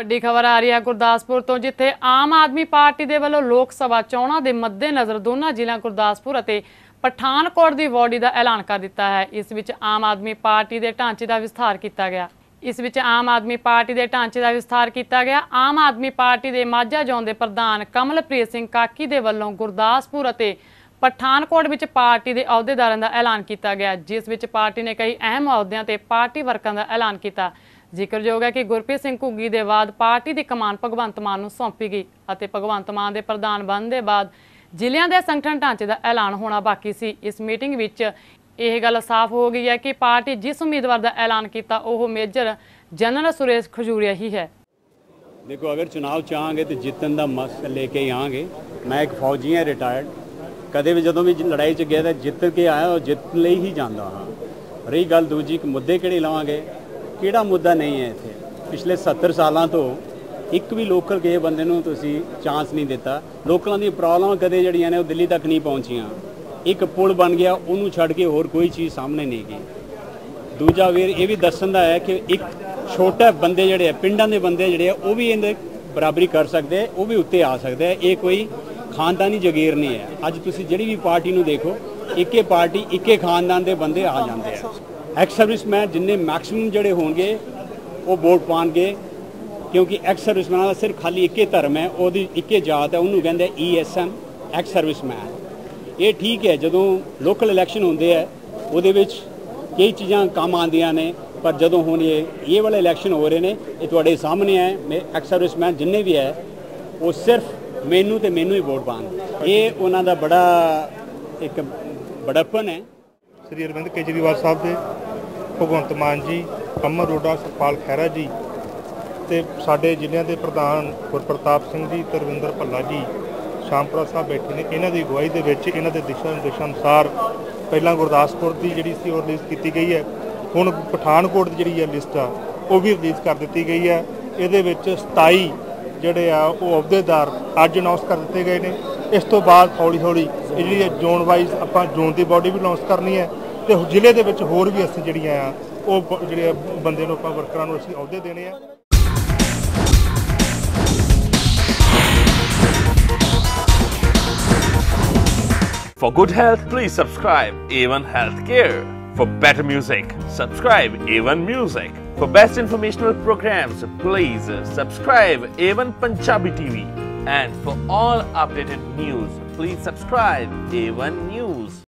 ਵੱਡੀ ਖਬਰ ਆ ਰਹੀ ਹੈ ਗੁਰਦਾਸਪੁਰ ਤੋਂ, ਜਿੱਥੇ ਆਮ ਆਦਮੀ ਪਾਰਟੀ ਦੇ ਵੱਲੋਂ ਲੋਕ ਸਭਾ ਚੋਣਾਂ ਦੇ ਮੱਦੇਨਜ਼ਰ ਦੋਨਾਂ ਜ਼ਿਲ੍ਹਿਆਂ ਗੁਰਦਾਸਪੁਰ ਅਤੇ ਪਠਾਨਕੋਟ ਦੀ ਵਾਰਡੀ ਦਾ ਐਲਾਨ ਕਰ ਦਿੱਤਾ ਹੈ। ਇਸ ਵਿੱਚ ਆਮ ਆਦਮੀ ਪਾਰਟੀ ਦੇ ਢਾਂਚੇ ਦਾ ਵਿਸਥਾਰ ਕੀਤਾ ਗਿਆ। ਇਸ ਵਿੱਚ ਆਮ ਆਦਮੀ ਪਾਰਟੀ ਦੇ ਢਾਂਚੇ ਦਾ ਵਿਸਥਾਰ ਕੀਤਾ ਗਿਆ। ਆਮ ਆਦਮੀ ਪਾਰਟੀ ਦੇ ਮਾਝਾ ਜ਼ੋਨ ਦੇ ਪ੍ਰਧਾਨ ਕਮਲਪ੍ਰੀਤ ਸਿੰਘ ਕਾਕੀ ਦੇ ਵੱਲੋਂ ਗੁਰਦਾਸਪੁਰ ਅਤੇ ਪਠਾਨਕੋਟ ਵਿੱਚ ਪਾਰਟੀ ਦੇ ਅਹੁਦੇਦਾਰਾਂ ਦਾ ਐਲਾਨ ਕੀਤਾ ਗਿਆ, ਜਿਸ ਵਿੱਚ ਪਾਰਟੀ ਨੇ ਕਈ ਅਹਿਮ ਅਹੁਦਿਆਂ ਤੇ ਪਾਰਟੀ ਵਰਕਰਾਂ ਦਾ ਐਲਾਨ ਕੀਤਾ। ਜ਼ਿਕਰਯੋਗ ਹੈ ਕਿ ਗੁਰਪ੍ਰੀਤ ਸਿੰਘ ਘੁੱਗੀ ਦੇ ਬਾਅਦ ਪਾਰਟੀ ਦੀ ਕਮਾਨ ਭਗਵੰਤ ਮਾਨ ਨੂੰ ਸੌਂਪੀ ਗਈ ਅਤੇ ਭਗਵੰਤ ਮਾਨ ਦੇ ਪ੍ਰਧਾਨ ਬਣਨ ਦੇ ਬਾਅਦ ਜ਼ਿਲ੍ਹਿਆਂ ਦੇ ਸੰਗਠਨ ਢਾਂਚੇ ਦਾ ਐਲਾਨ ਹੋਣਾ ਬਾਕੀ ਸੀ। ਇਸ ਮੀਟਿੰਗ ਵਿੱਚ ਇਹ ਗੱਲ ਸਾਫ਼ ਹੋ ਗਈ ਹੈ ਕਿ ਪਾਰਟੀ ਜਿਸ ਉਮੀਦਵਾਰ ਦਾ ਐਲਾਨ ਕੀਤਾ, ਉਹ ਮੇਜਰ ਜਨਰਲ ਸੁਰੇਸ਼ ਖਜੂਰੀਆ ਹੀ ਹੈ। ਦੇਖੋ, ਅਗਰ ਚੁਣਾਵ ਚਾਹਾਂਗੇ ਤੇ ਜਿੱਤਣ ਦਾ ਮਕਸਦ ਲੈ ਕੇ ਹੀ ਆਵਾਂਗੇ। ਮੈਂ ਇੱਕ ਫੌਜੀ ਹਾਂ ਰਿਟਾਇਰਡ ਕਦੇ ਵੀ ਜਦੋਂ ਵੀ ਲੜਾਈ 'ਚ ਗਿਆ ਤਾਂ ਜਿੱਤ ਕੇ ਆਇਆ, ਉਹ ਜਿੱਤ ਲਈ ਹੀ ਜਾਂਦਾ ਹਾਂ। ਰਹੀ ਗੱਲ ਦੂਜੀ ਕਿ ਮੁੱਦੇ ਕਿਹੜੇ ਲਵਾਂਗੇ? ਕਿਹੜਾ ਮੁੱਦਾ ਨਹੀਂ ਹੈ ਇੱਥੇ? ਪਿਛਲੇ 70 ਸਾਲਾਂ ਤੋਂ ਇੱਕ ਵੀ ਲੋਕਲ ਕਿਸੇ ਬੰਦੇ ਨੂੰ ਤੁਸੀਂ ਚਾਂਸ ਨਹੀਂ ਦਿੱਤਾ। ਲੋਕਲਾਂ ਦੀਆਂ ਪ੍ਰੋਬਲਮਾਂ ਕਦੇ ਜਿਹੜੀਆਂ ਨੇ ਉਹ ਦਿੱਲੀ ਤੱਕ ਨਹੀਂ ਪਹੁੰਚੀਆਂ। ਇੱਕ ਪੁਲ ਬਣ ਗਿਆ, ਉਹਨੂੰ ਛੱਡ ਕੇ ਹੋਰ ਕੋਈ ਚੀਜ਼ ਸਾਹਮਣੇ ਨਹੀਂ ਗਈ। ਦੂਜਾ ਵੀਰ, ਇਹ ਵੀ ਦੱਸਣ ਦਾ ਹੈ ਕਿ ਇੱਕ ਛੋਟੇ ਬੰਦੇ ਜਿਹੜੇ ਆ, ਪਿੰਡਾਂ ਦੇ ਬੰਦੇ ਜਿਹੜੇ ਆ, ਉਹ ਵੀ ਇਹਦੇ ਬਰਾਬਰੀ ਕਰ ਸਕਦੇ ਆ, ਉਹ ਵੀ ਉੱਤੇ ਆ ਸਕਦੇ ਆ। ਇਹ ਕੋਈ ਖਾਨਦਾਨੀ ਜਗੀਰ ਨਹੀਂ ਹੈ। ਅੱਜ ਤੁਸੀਂ ਜਿਹੜੀ ਵੀ ਪਾਰਟੀ ਨੂੰ ਦੇਖੋ, ਇੱਕੇ ਪਾਰਟੀ, ਇੱਕੇ ਖਾਨਦਾਨ ਦੇ ਬੰਦੇ ਆ ਜਾਂਦੇ ਆ। ਐਕਸ ਸਰਵਿਸਮੈਨ ਜਿੰਨੇ ਮੈਕਸਿਮਮ ਜਿਹੜੇ ਹੋਣਗੇ, ਉਹ ਵੋਟ ਪਾਣਗੇ। ਕਿਉਂਕਿ ਐਕਸ ਸਰਵਿਸਮੈਨ ਦਾ ਸਿਰਫ ਖਾਲੀ ਇੱਕੇ ਧਰਮ ਹੈ, ਉਹਦੀ ਇੱਕੇ ਜਾਤ ਹੈ, ਉਹਨੂੰ ਕਹਿੰਦੇ ਈਐਸਐਮ ਐਕਸ ਸਰਵਿਸਮੈਨ ਇਹ ਠੀਕ ਹੈ, ਜਦੋਂ ਲੋਕਲ ਇਲੈਕਸ਼ਨ ਹੁੰਦੇ ਆ, ਉਹਦੇ ਵਿੱਚ ਕਈ ਚੀਜ਼ਾਂ ਕੰਮ ਆਉਂਦੀਆਂ ਨੇ, ਪਰ ਜਦੋਂ ਹੁਣ ਇਹ ਇਹ ਵਾਲੇ ਇਲੈਕਸ਼ਨ ਹੋ ਰਹੇ ਨੇ, ਇਹ ਤੁਹਾਡੇ ਸਾਹਮਣੇ ਹੈ, ਮੇ ਐਕਸ ਸਰਵਿਸਮੈਨ ਜਿੰਨੇ ਵੀ ਹੈ, ਉਹ ਸਿਰਫ ਮੈਨੂੰ ਤੇ ਮੈਨੂੰ ਹੀ ਵੋਟ ਪਾਣ ਇਹ ਉਹਨਾਂ ਦਾ ਬੜਾ ਇੱਕ ਬੜਾਪਨ ਹੈ। ਸ੍ਰੀ ਅਰਵਿੰਦ ਕੇਜਰੀਵਾਲ ਸਾਹਿਬ ਦੇ, ਭਗਵੰਤ ਮਾਨ ਜੀ, ਅਮਰ ਰੋਡਾ ਸੁਖਪਾਲ ਖਹਿਰਾ ਜੀ ਤੇ ਸਾਡੇ ਜ਼ਿਲ੍ਹਿਆਂ ਦੇ ਪ੍ਰਧਾਨ ਗੁਰਪ੍ਰਤਾਪ ਸਿੰਘ ਜੀ ਤੇ ਭੱਲਾ ਜੀ ਸ਼ਾਮਪੁਰਾ ਸਾਹਿਬ ਬੈਠੇ ਨੇ। ਇਹਨਾਂ ਦੀ ਅਗਵਾਈ ਦੇ ਵਿੱਚ ਇਹਨਾਂ ਦੇ ਦਿਸ਼ਾ ਨਿਰਦੇਸ਼ਾਂ ਅਨੁਸਾਰ ਪਹਿਲਾਂ ਗੁਰਦਾਸਪੁਰ ਦੀ ਜਿਹੜੀ ਸੀ ਉਹ ਰਿਲੀਜ਼ ਕੀਤੀ ਗਈ ਹੈ। ਹੁਣ ਪਠਾਨਕੋਟ ਦੀ ਜਿਹੜੀ ਹੈ ਲਿਸਟ ਆ, ਉਹ ਵੀ ਰਿਲੀਜ਼ ਕਰ ਦਿੱਤੀ ਗਈ ਹੈ। ਇਹਦੇ ਵਿੱਚ 27 ਜਿਹੜੇ ਆ, ਉਹ ਅਹੁਦੇਦਾਰ ਅੱਜ ਅਨਾਉਂਸ ਕਰ ਦਿੱਤੇ ਗਏ ਨੇ। ਇਸ ਤੋਂ ਬਾਅਦ ਹੌਲੀ ਹੌਲੀ ਇਹ ਜਿਹੜੀ ਜ਼ੋਨ ਵਾਈਜ਼ ਆਪਾਂ ਜ਼ੋਨ ਦੀ ਬਾਡੀ ਵੀ ਅਨਾਉਂਸ ਕਰਨੀ ਹੈ। ਤੇ ਜ਼ਿਲ੍ਹੇ ਦੇ ਵਿੱਚ ਹੋਰ ਵੀ ਅਸੀਂ ਜਿਹੜੀਆਂ ਆ ਉਹ ਬ- ਜਿਹੜੇ ਆ ਬੰਦੇ ਨੂੰ ਆਪਾਂ ਵਰਕਰਾਂ ਨੂੰ ਅਸੀਂ ਅਹੁਦੇ ਦੇਣੇ ਆ For good health, please subscribe A1 Healthcare. For better music, subscribe A1 Music. For best informational programs, please subscribe A1 Punjabi TV. And for all updated news, please subscribe A1 News.